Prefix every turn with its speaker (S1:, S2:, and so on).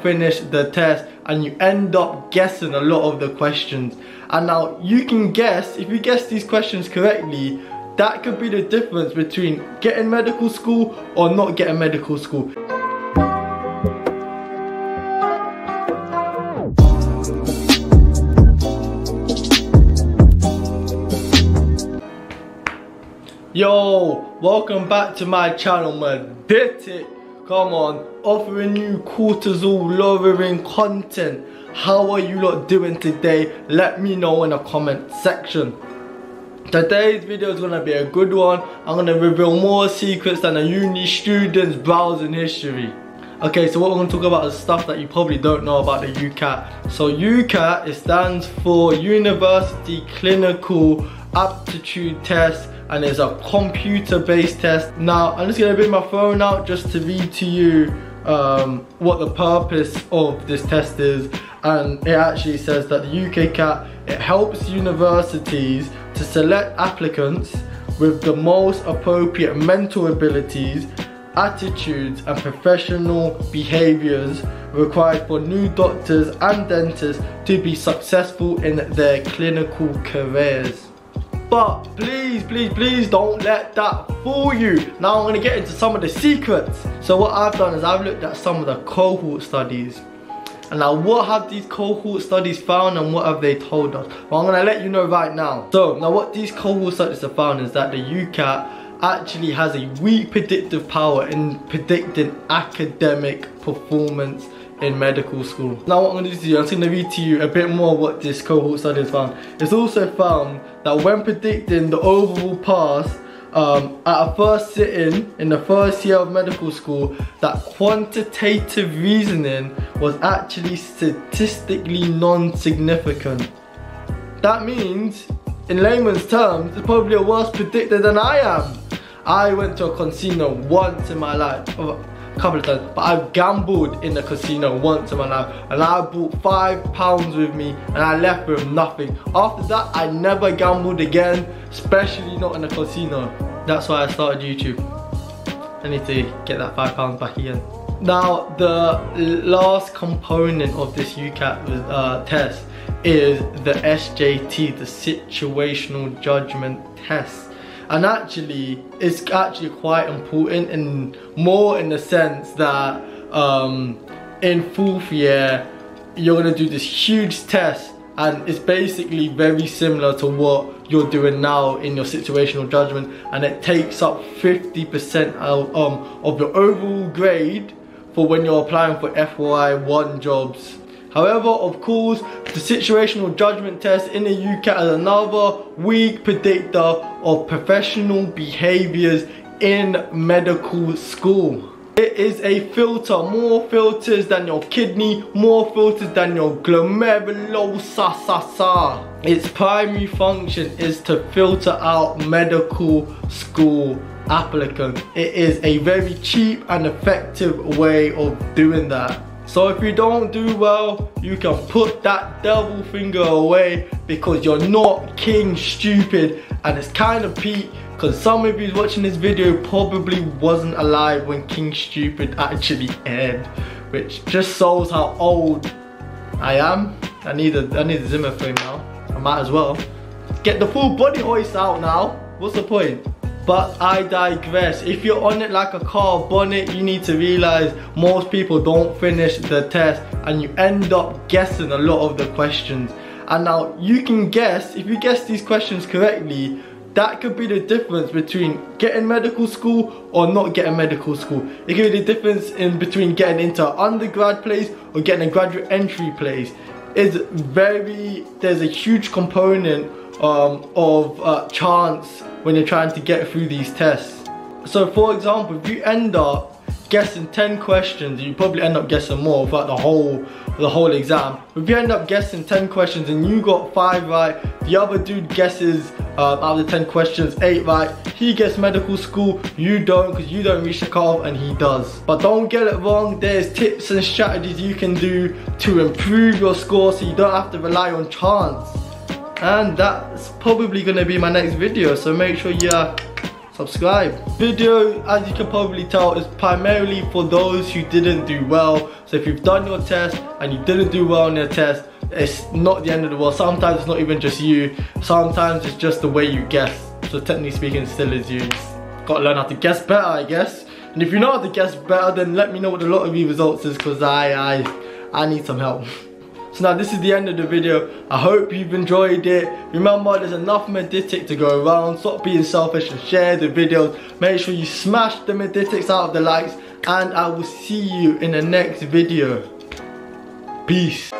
S1: finish the test and you end up guessing a lot of the questions and now you can guess if you guess these questions correctly that could be the difference between getting medical school or not getting medical school Yo, welcome back to my channel man. Come on, offering you cortisol lowering content. How are you lot doing today? Let me know in the comment section. Today's video is gonna be a good one. I'm gonna reveal more secrets than a uni student's browsing history. Okay, so what we're gonna talk about is stuff that you probably don't know about the UCAT. So UCAT, it stands for University Clinical Aptitude Test and it's a computer-based test. Now, I'm just gonna bring my phone out just to read to you um, what the purpose of this test is. And it actually says that the UKCAT, it helps universities to select applicants with the most appropriate mental abilities, attitudes and professional behaviours required for new doctors and dentists to be successful in their clinical careers. But please, please, please don't let that fool you. Now I'm gonna get into some of the secrets. So what I've done is I've looked at some of the cohort studies. And now what have these cohort studies found and what have they told us? Well, I'm gonna let you know right now. So now what these cohort studies have found is that the UCAT actually has a weak predictive power in predicting academic performance in medical school. Now what I'm going to do to you, I'm going to read to you a bit more what this cohort study has found. It's also found that when predicting the overall pass um, at a first sitting in the first year of medical school that quantitative reasoning was actually statistically non-significant. That means, in layman's terms, it's probably a worse predictor than I am. I went to a casino once in my life couple of times, but I've gambled in the casino once in my life and I bought five pounds with me and I left with nothing. After that, I never gambled again, especially not in the casino. That's why I started YouTube. I need to get that five pounds back again. Now, the last component of this UCAT uh, test is the SJT, the Situational Judgment Test and actually it's actually quite important and more in the sense that um, in fourth year you're gonna do this huge test and it's basically very similar to what you're doing now in your situational judgment. And it takes up 50% of, um, of your overall grade for when you're applying for FY1 jobs However, of course, the situational judgment test in the UK is another weak predictor of professional behaviors in medical school. It is a filter, more filters than your kidney, more filters than your glomerulosa. Its primary function is to filter out medical school applicants. It is a very cheap and effective way of doing that. So if you don't do well, you can put that devil finger away because you're not king stupid and it's kind of peak because some of you watching this video probably wasn't alive when King Stupid actually aired which just shows how old I am. I need a I need a Zimmer frame now. I might as well. Get the full body hoist out now. What's the point? But I digress. If you're on it like a car bonnet, you need to realize most people don't finish the test and you end up guessing a lot of the questions. And now you can guess, if you guess these questions correctly, that could be the difference between getting medical school or not getting medical school. It could be the difference in between getting into undergrad place or getting a graduate entry place. It's very, there's a huge component um, of uh, chance when you're trying to get through these tests. So for example, if you end up guessing 10 questions, you probably end up guessing more throughout the whole the whole exam. If you end up guessing 10 questions and you got 5 right, the other dude guesses uh, out of the 10 questions 8 right, he gets medical school, you don't because you don't reach the cutoff and he does. But don't get it wrong, there's tips and strategies you can do to improve your score so you don't have to rely on chance and that's probably gonna be my next video so make sure you uh, subscribe. Video, as you can probably tell, is primarily for those who didn't do well. So if you've done your test and you didn't do well on your test, it's not the end of the world. Sometimes it's not even just you. Sometimes it's just the way you guess. So technically speaking, still is you. Gotta learn how to guess better, I guess. And if you know how to guess better, then let me know what the lottery results is because I, I, I need some help. So now this is the end of the video. I hope you've enjoyed it. Remember, there's enough Medictic to go around. Stop being selfish and share the videos. Make sure you smash the Medictics out of the likes. And I will see you in the next video. Peace.